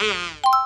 Mm-hmm.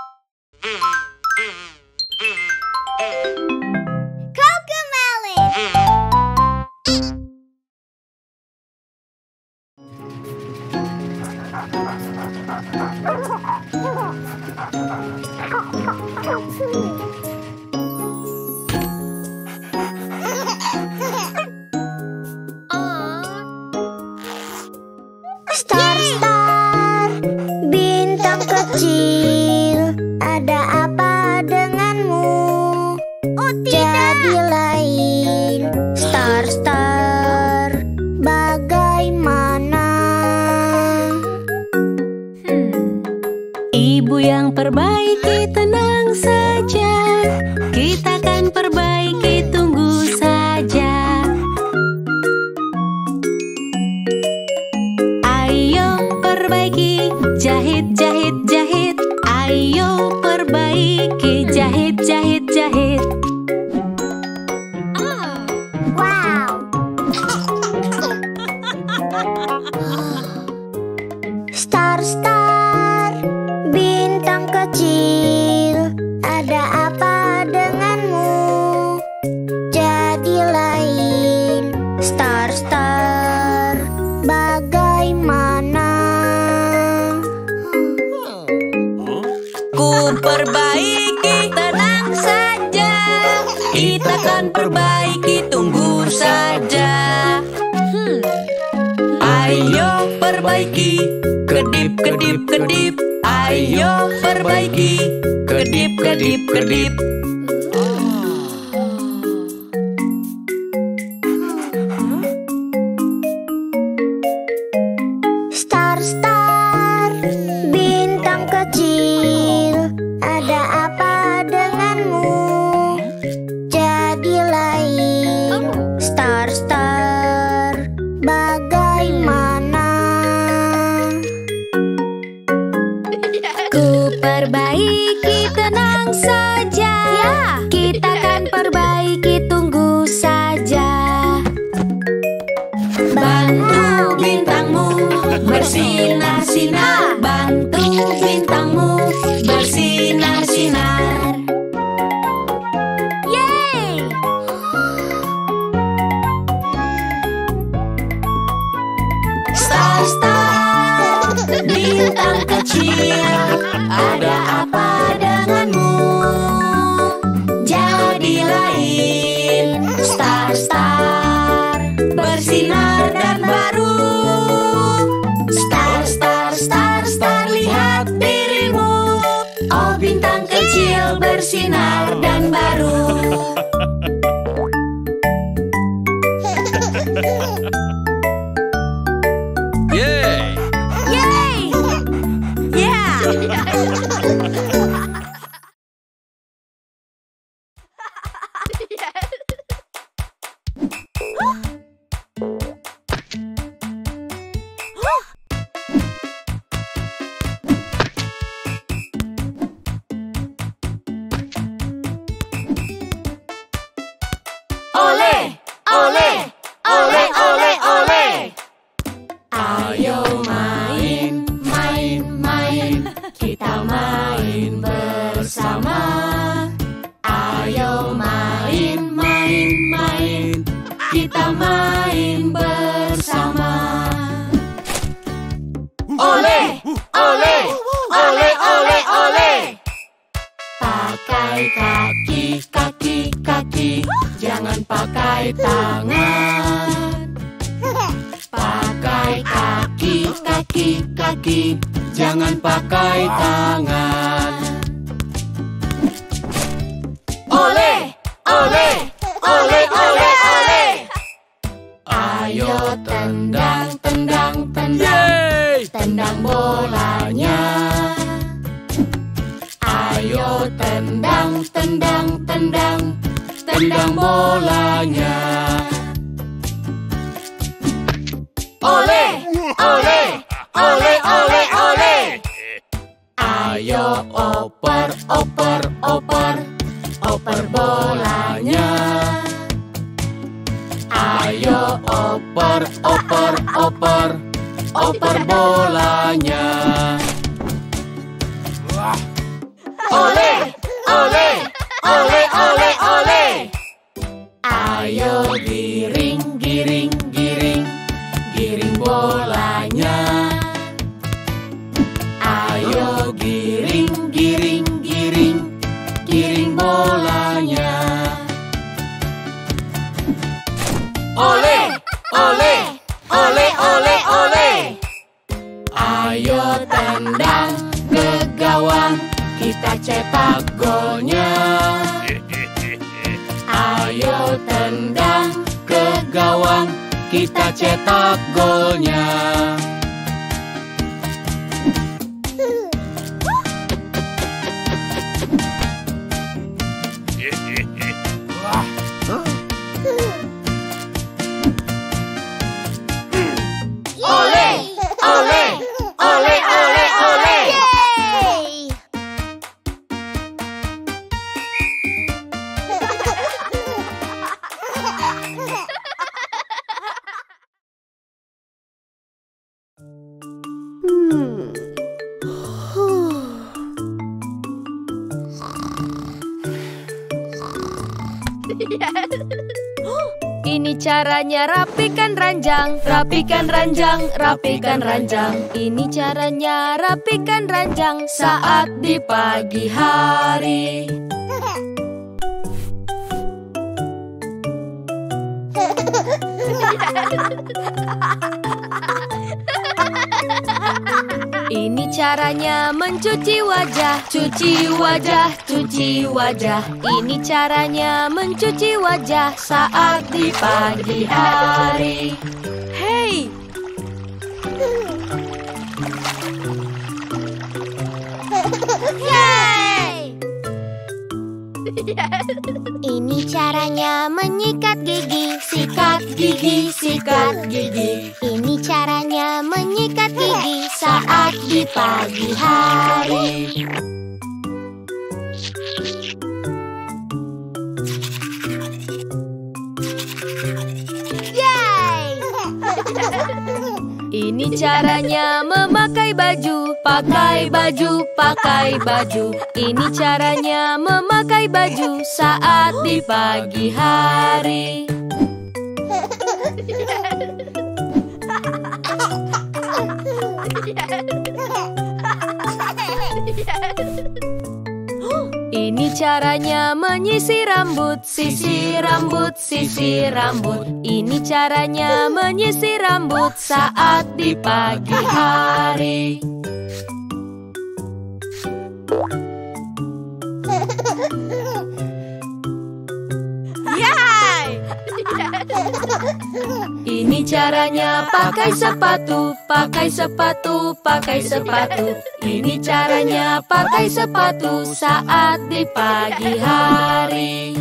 Kita main bersama. Ole, ole, ole, ole, ole. Pakai kaki, kaki, kaki. Jangan pakai tangan. Pakai kaki, kaki, kaki. Jangan pakai tangan. tendang bolanya. Ole, ole, ole, ole, ole. Ayo oper, oper, oper, oper bolanya. Ayo oper, oper, oper, oper bolanya. Ole, ole, ole. Tendang ke gawang, kita cetak golnya. Ayo tendang ke gawang, kita cetak golnya. Caranya rapikan ranjang, rapikan ranjang, rapikan ranjang. Ini caranya rapikan ranjang saat di pagi hari. Caranya mencuci wajah, cuci wajah, cuci wajah. Ini caranya mencuci wajah saat di pagi hari. Hei, Yeay! Ini caranya menyikat gigi, sikat gigi, sikat gigi. Ini caranya menyikat gigi saat di pagi hari. Yeay! ini caranya memakai baju, pakai baju, pakai baju. Ini caranya memakai baju saat di pagi hari. Ini caranya menyisir rambut, sisir rambut, sisir rambut. Ini caranya menyisir rambut saat di pagi hari. Ini caranya pakai sepatu, pakai sepatu, pakai sepatu. Ini caranya pakai sepatu saat di pagi hari.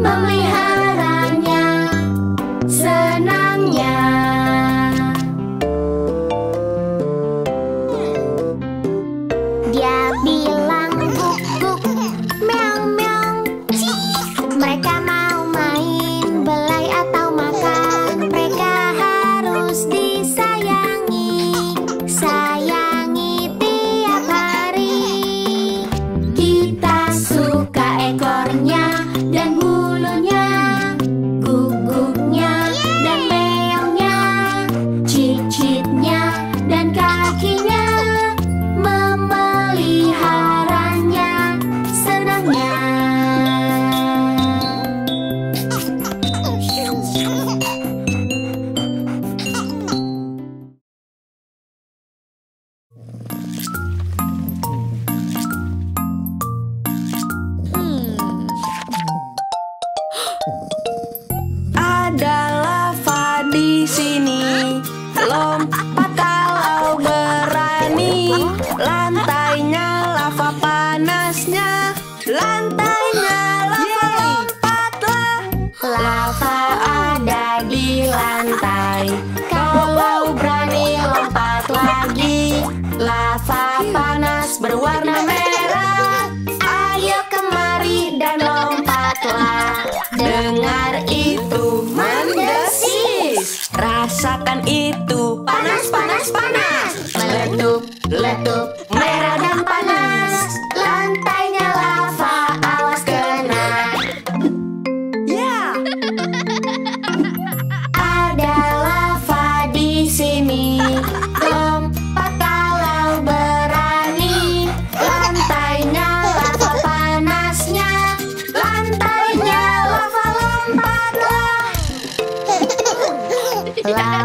Mama.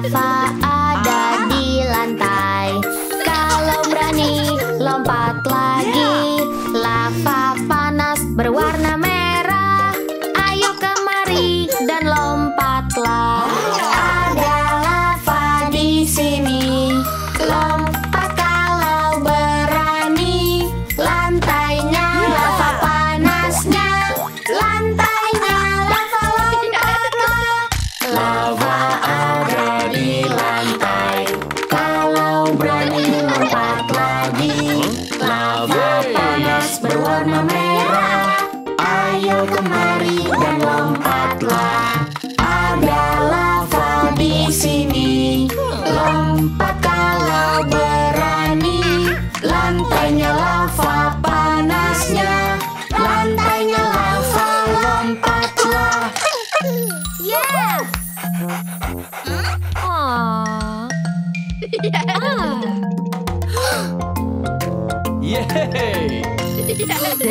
发。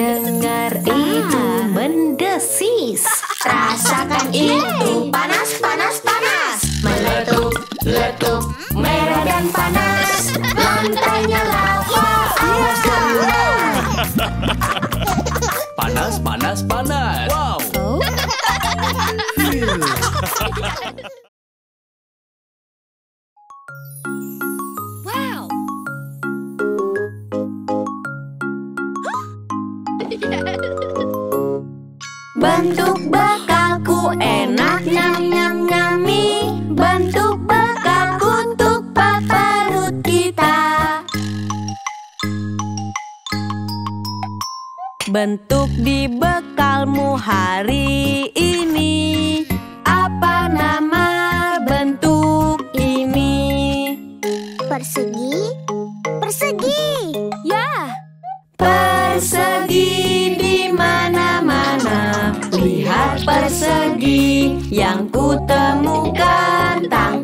yeah. bentuk di bekalmu hari ini? Apa nama bentuk ini? Persegi, persegi. Ya. Persegi di mana-mana. Lihat persegi yang kutemukan tangan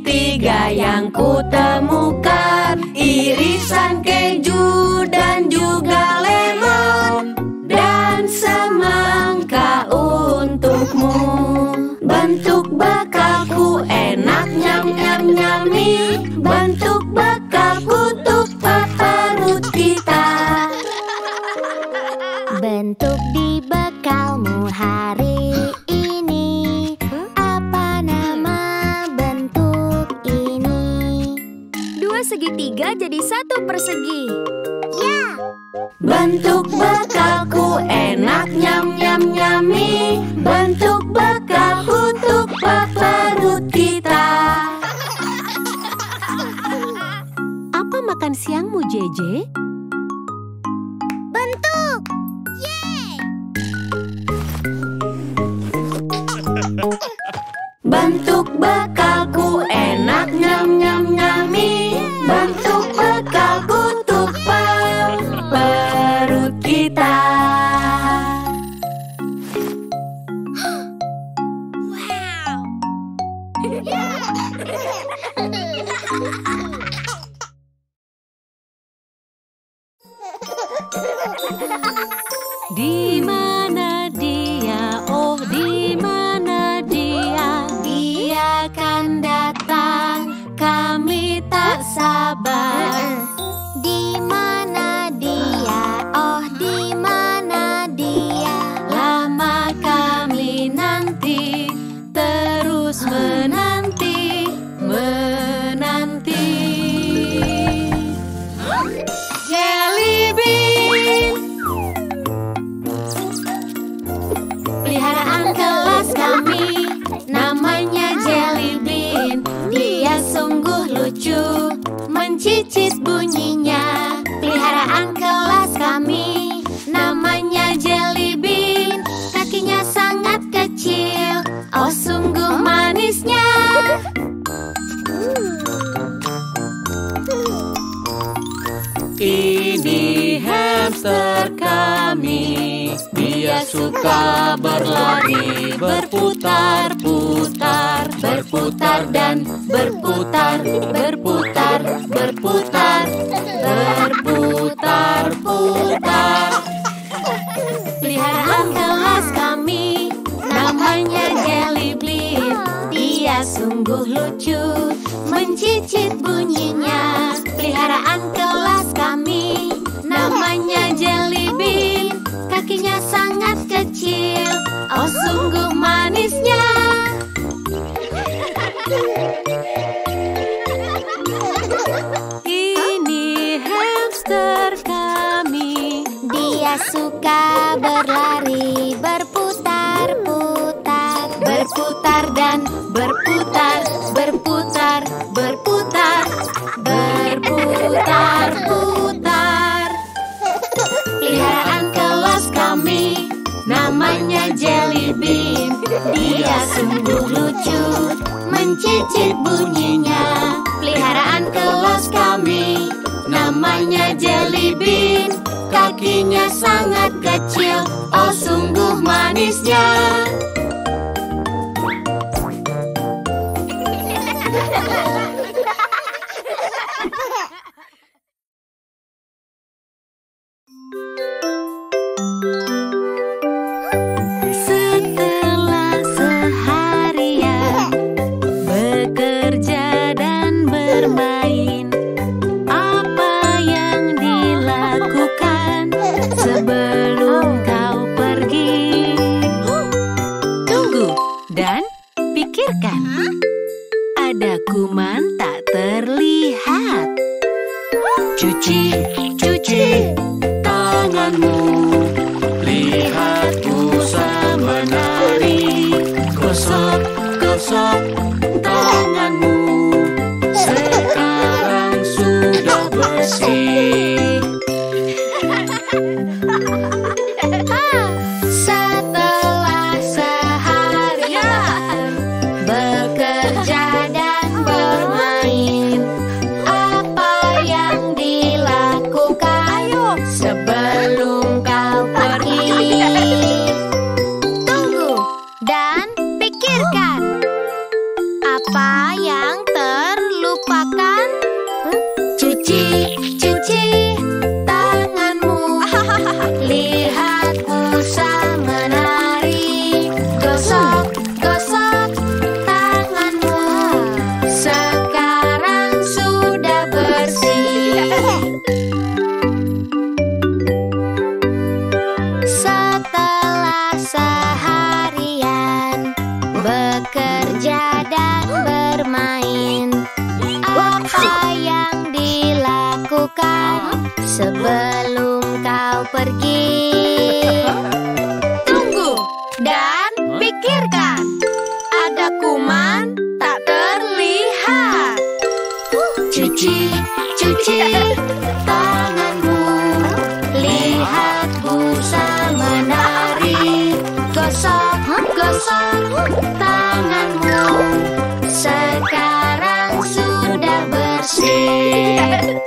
tiga yang kutemukan Irisan keju dan juga lemon. Dan semangka untukmu. Bentuk bakalku enak nyam nyam nyami Bentuk bakal tiga jadi satu persegi. Ya. Bentuk bekalku enak nyam nyam nyami. Bentuk bekal untuk perut kita. Apa makan siangmu, JJ? Bentuk. Yeay. Bentuk bekal Master kami. Dia suka berlari Berputar-putar Berputar dan berputar Berputar, berputar Berputar-putar. Peliharaan kelas kami Namanya Jelly Blip Dia sungguh lucu Mencicit bunyinya. Peliharaan kelas kami kecil. Oh sungguh manisnya. sungguh lucu Mencicit bunyinya. Peliharaan kelas kami Namanya Jelly Bean Kakinya sangat kecil Oh sungguh manisnya. cuci, cuci tanganmu. Lihat busa menari. Gosok, gosok tanganmu. Sekarang sudah bersih.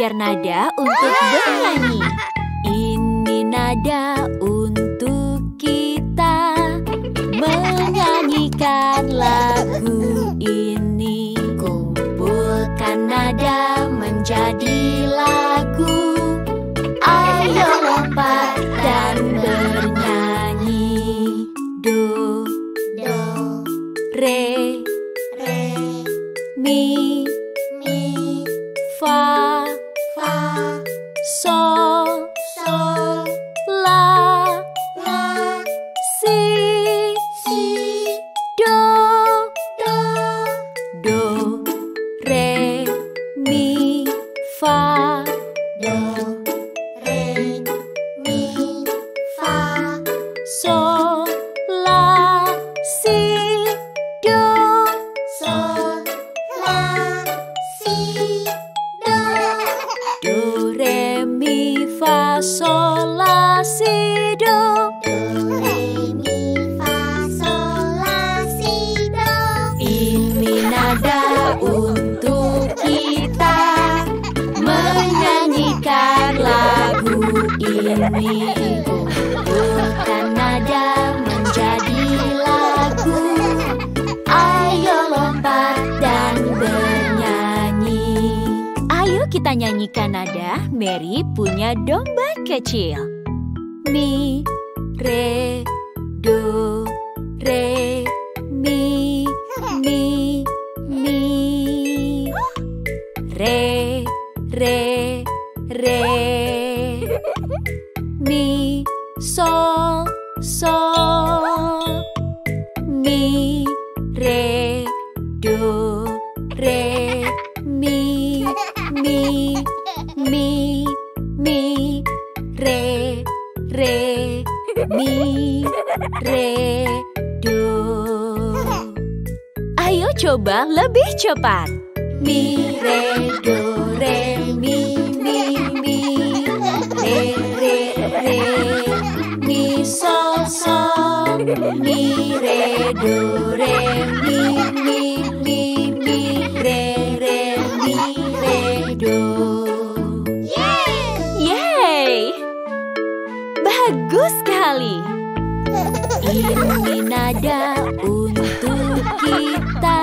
belajar nada untuk do re mi mi mi mi re re mi re do. Yay! Yay! Bagus sekali. Ini nada untuk kita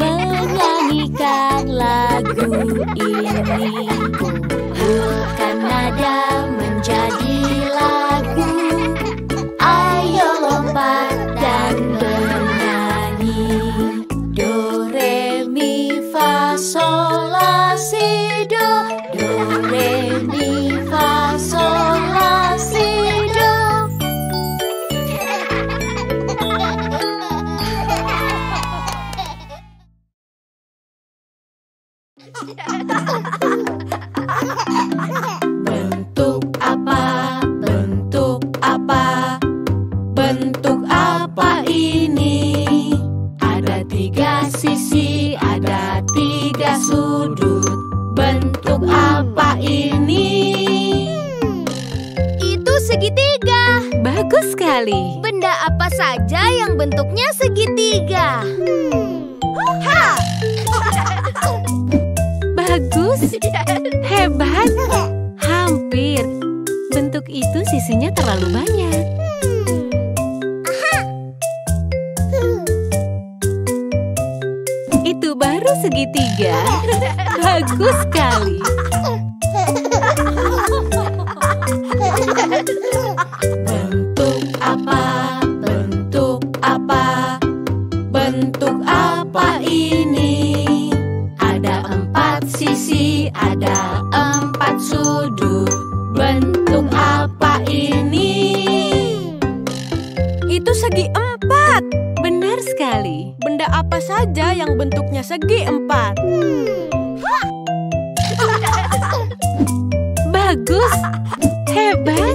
menyanyikan lagu ini. Bukan nada yang bentuknya segi empat. Hmm. Bagus, hebat,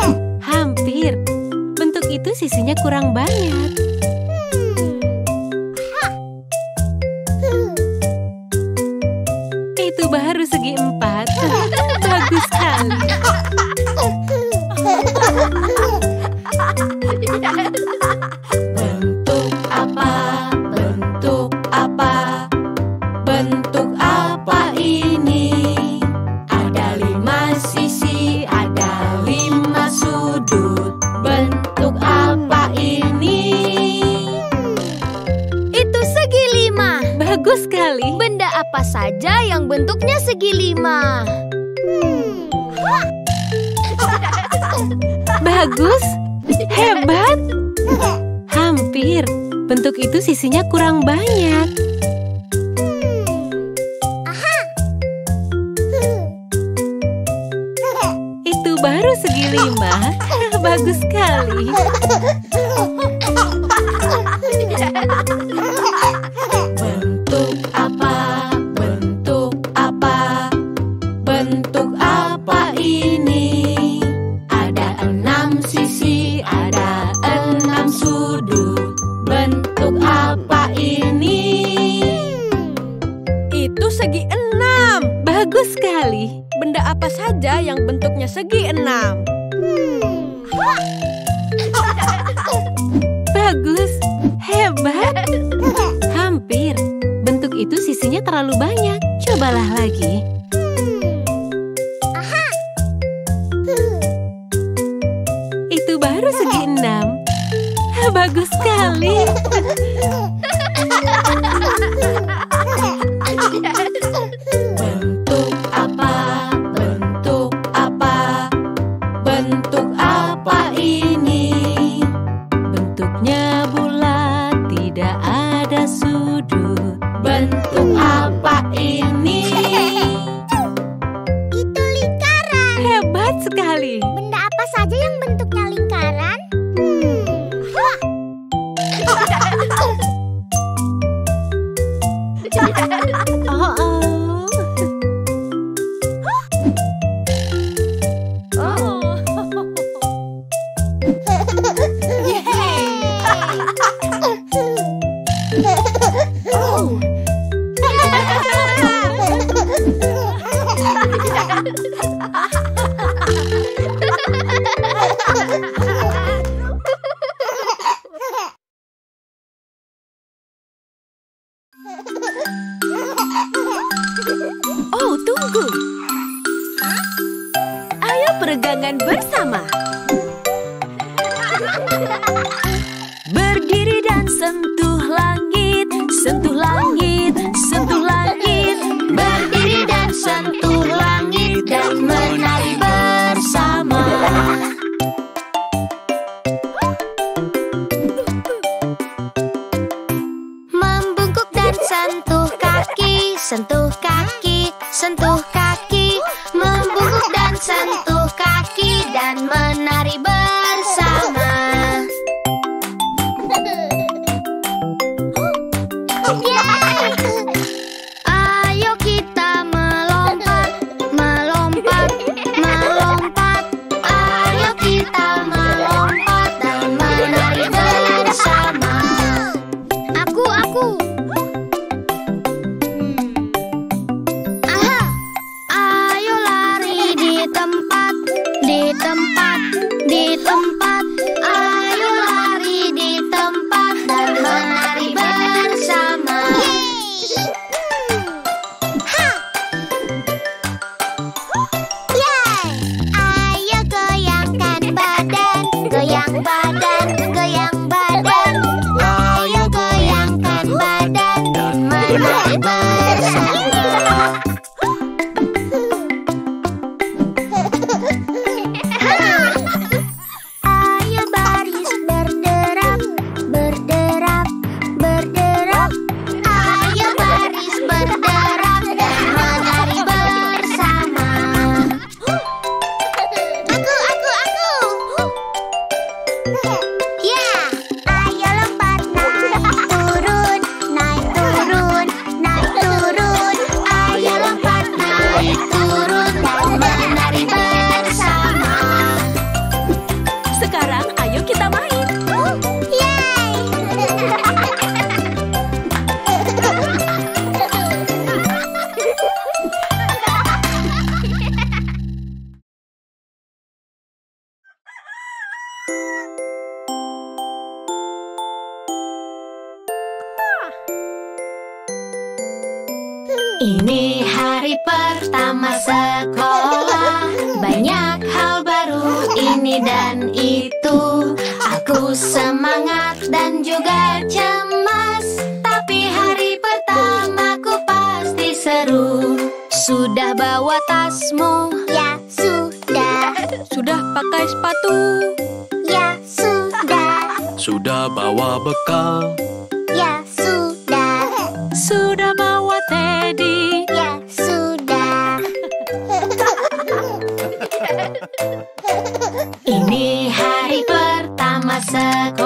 hampir. Bentuk itu sisinya kurang banyak. itu sisinya terlalu banyak. Cobalah lagi. Itu baru segi enam. Bagus sekali. Banyak hal baru ini dan itu Aku semangat dan juga cemas Tapi hari pertama aku pasti seru Sudah bawa tasmu? Ya, sudah Sudah pakai sepatu? Ya, sudah Sudah bawa bekal? Ya, Ini hari pertama sekolah.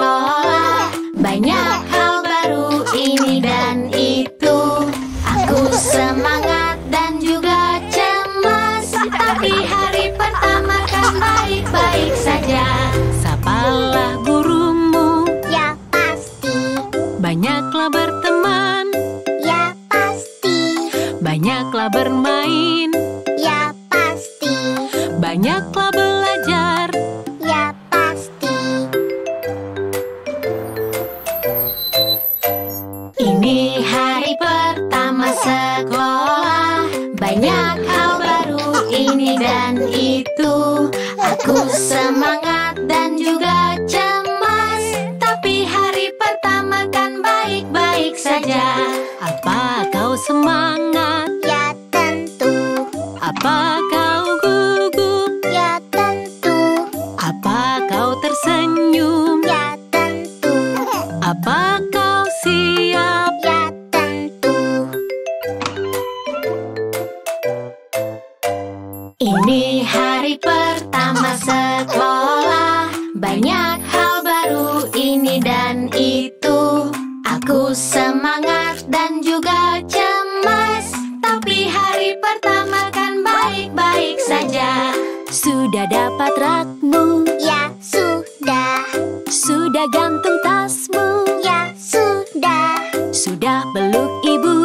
Sudah dapat rakmu. Ya sudah. Sudah gantung tasmu. Ya sudah. Sudah beluk ibu.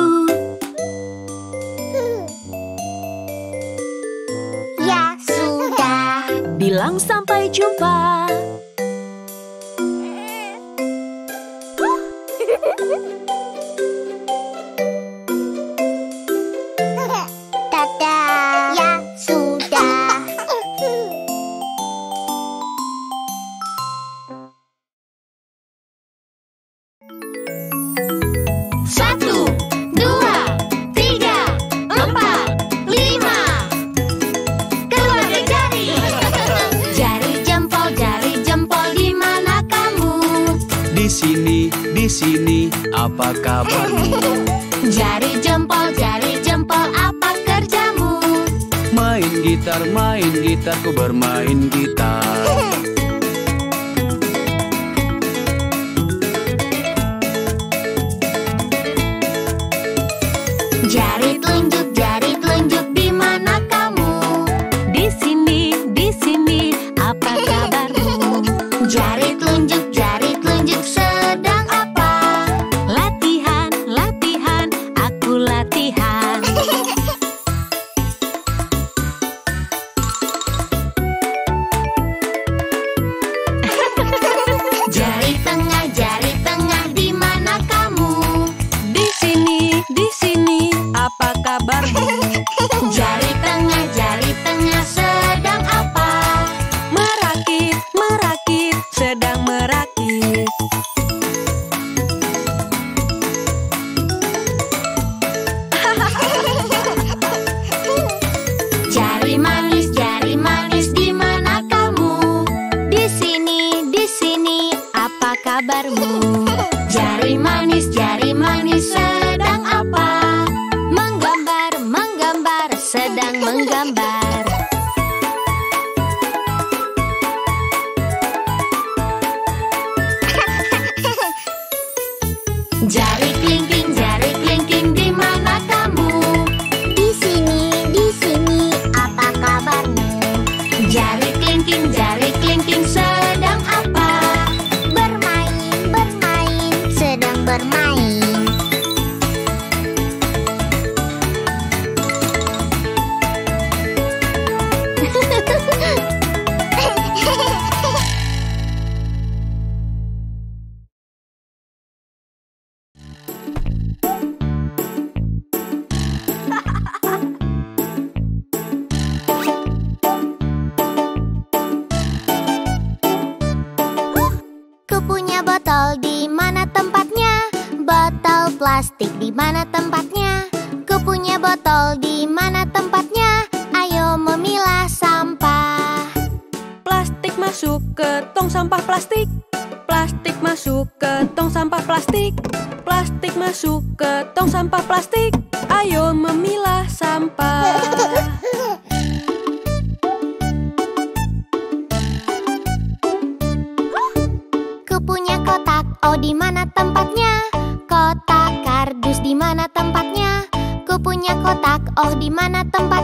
Ya sudah. Bilang sampai jumpa.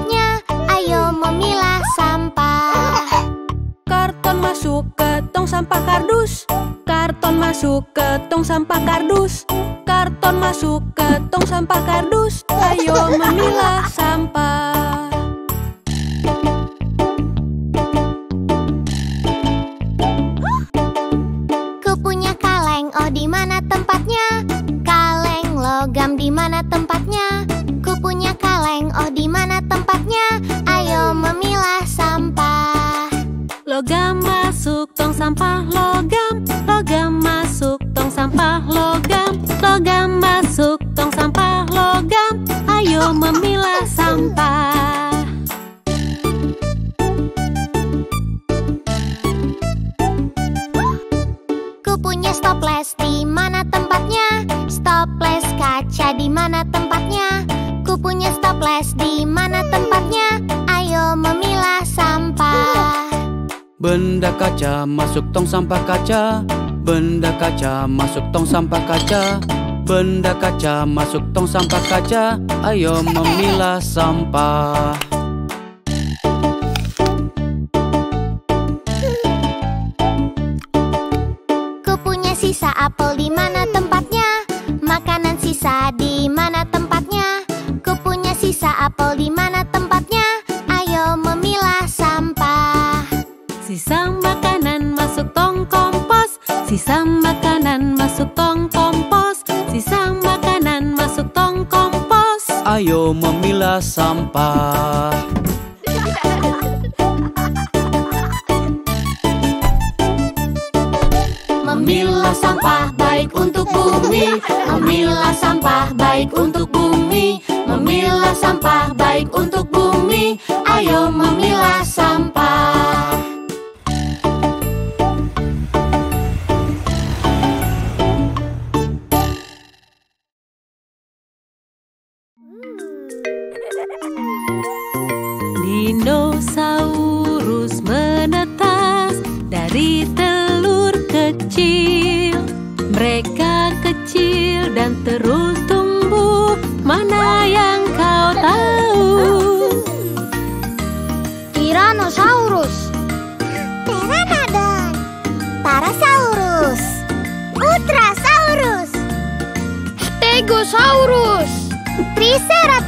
Tempatnya? Ayo memilah sampah. Karton masuk ke tong sampah kardus. Karton masuk ke tong sampah kardus. Karton masuk ke tong sampah kardus. Ayo memilah sampah. Ku punya kaleng, oh di mana tempatnya? Kaleng logam di mana tempatnya? Sampah logam Logam masuk tong sampah logam Logam masuk tong sampah logam Ayo memilah sampah Ku punya stoples di mana tempatnya? Stoples kaca di mana tempatnya? Ku punya stoples di mana tempatnya? Benda kaca masuk tong sampah kaca. Benda kaca masuk tong sampah kaca. Benda kaca masuk tong sampah kaca. Ayo memilah sampah Sisa makanan masuk tong kompos. Sisa makanan masuk tong kompos. Ayo memilah sampah. Memilah sampah baik untuk bumi. Memilah sampah baik untuk bumi. Memilah sampah baik untuk bumi. Ayo memilah sampah tahu? Tyrannosaurus Pteranodon Parasaurus Ultrasaurus Stegosaurus Triceratops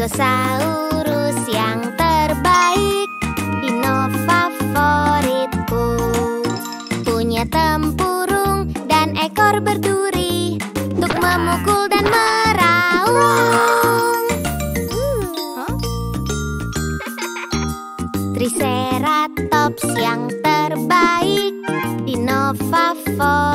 Dinosaurus yang terbaik Dino favoritku. Punya tempurung dan ekor berduri Untuk memukul dan meraung. Triceratops yang terbaik Dino favoritku.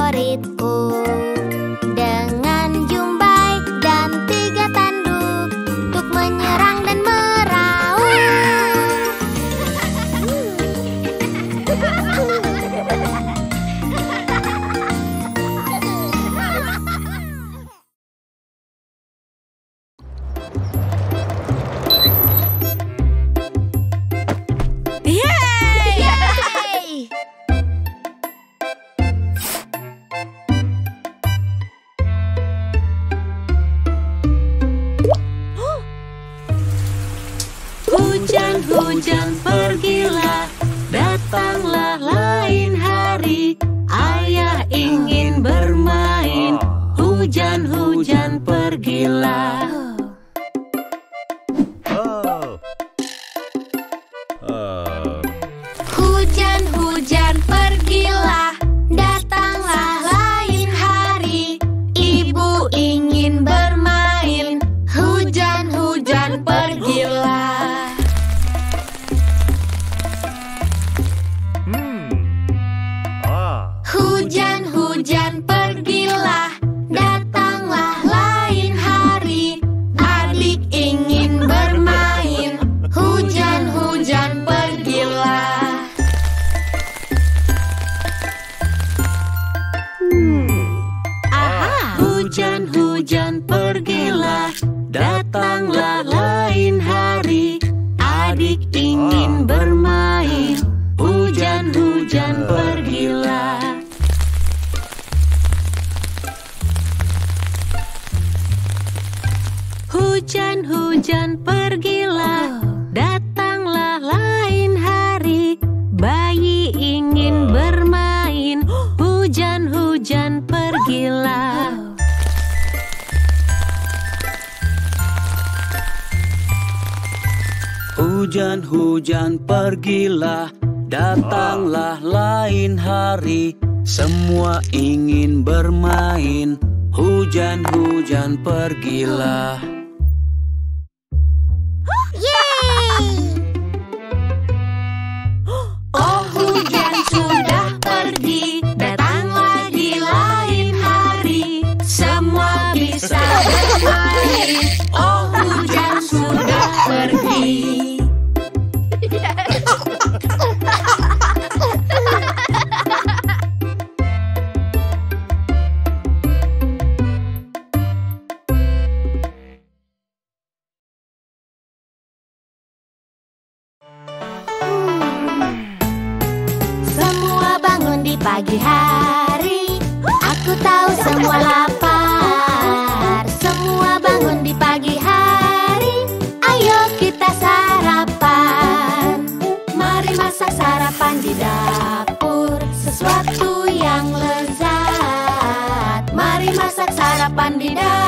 pandida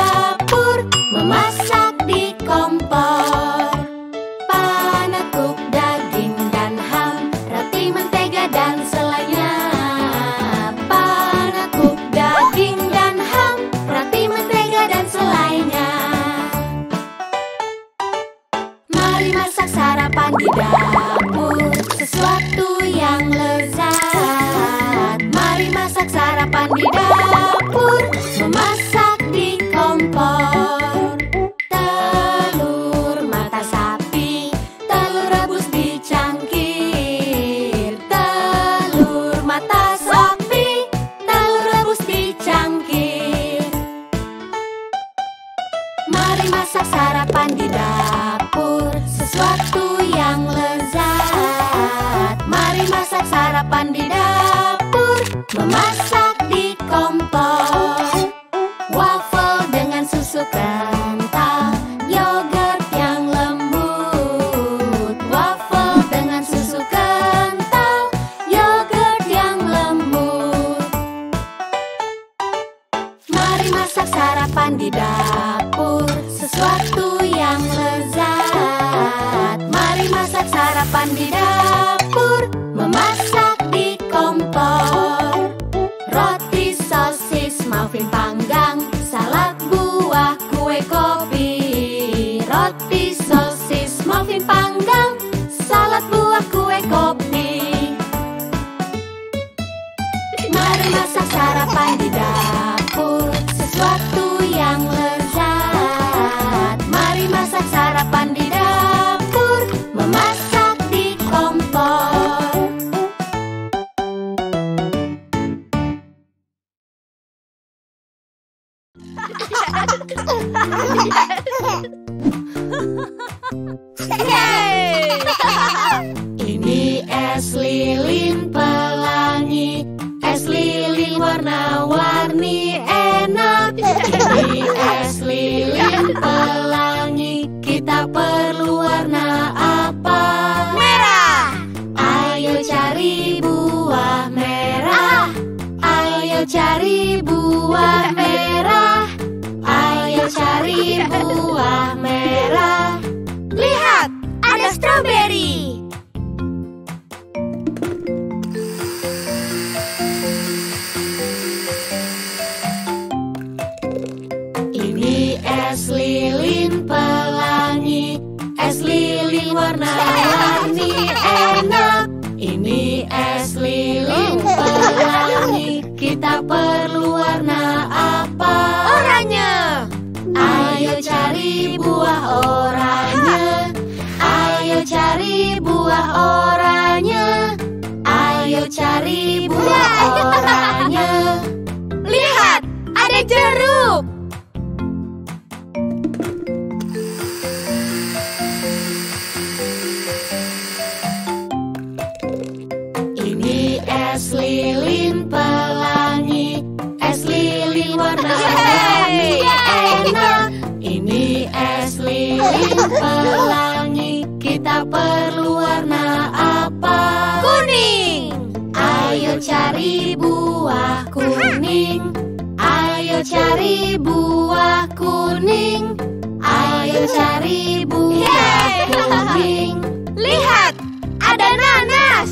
cari buah kuning. Ayo cari buah Yeay. kuning. Lihat, ada nanas.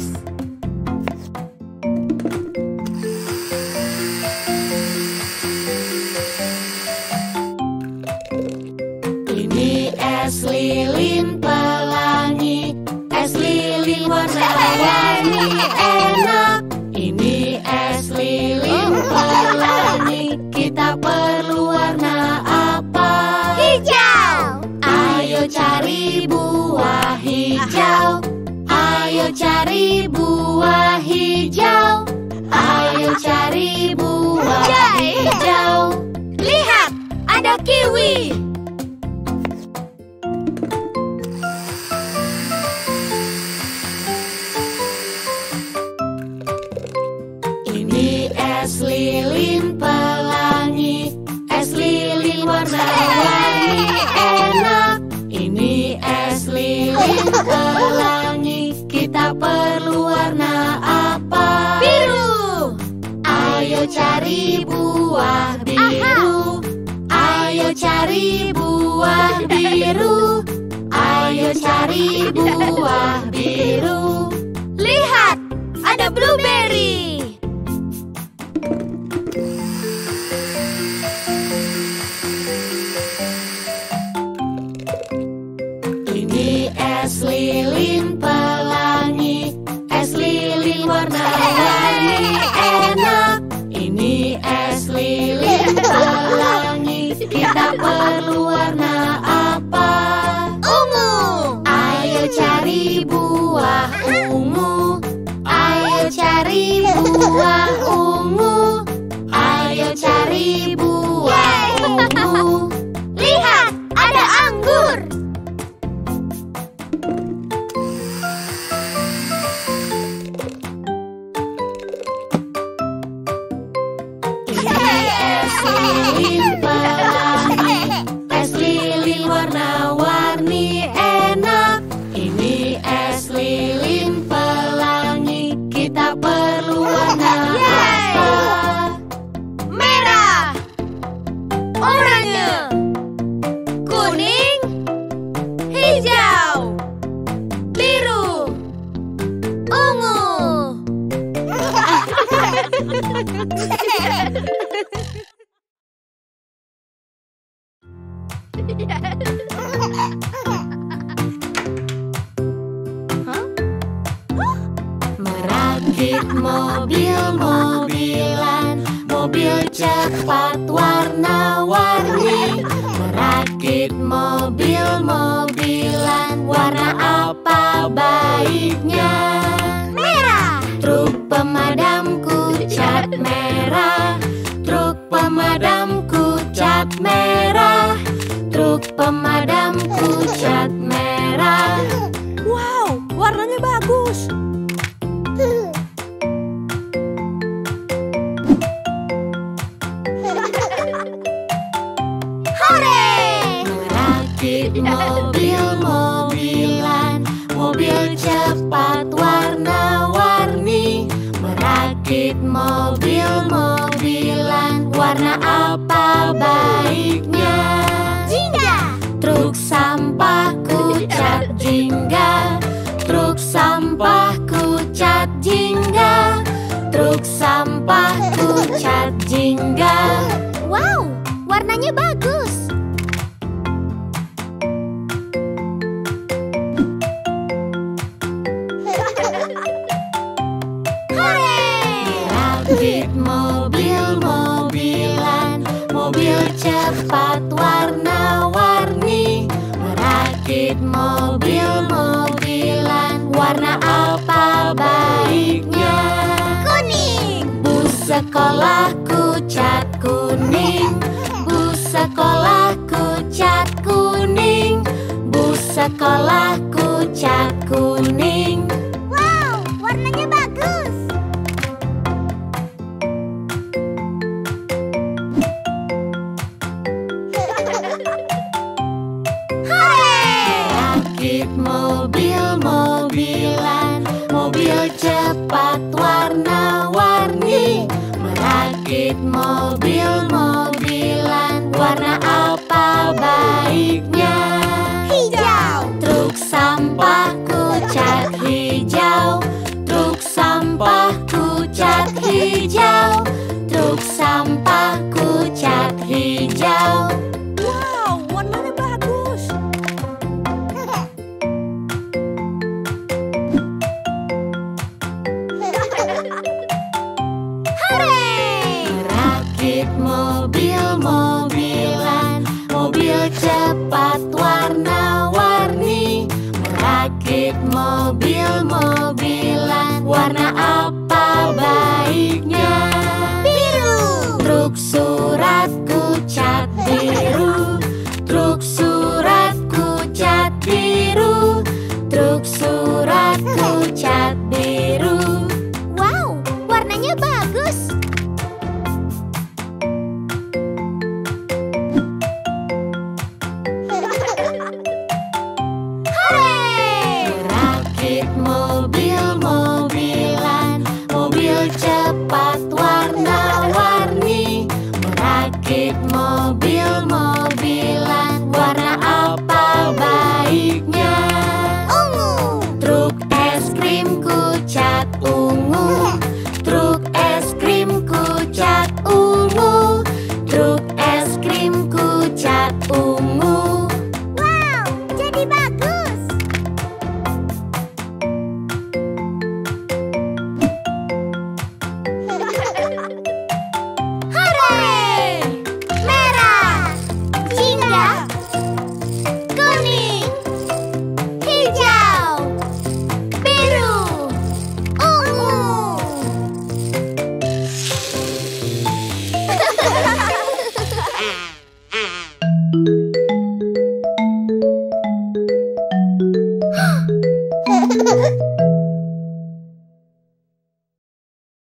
Ini es lilin pelangi. Es lilin warna-warni cari buah hijau. Ayo cari buah hijau. Lihat, ada kiwi. Ini es lilin pelangi. Es lilin warna-warni enak. Ini es lilin pelangi berwarna apa? Biru. Ayo cari buah biru. Aha. Ayo cari buah biru. Ayo cari buah biru. Lihat, ada blueberry. Vamos! Jingga sekolahku cat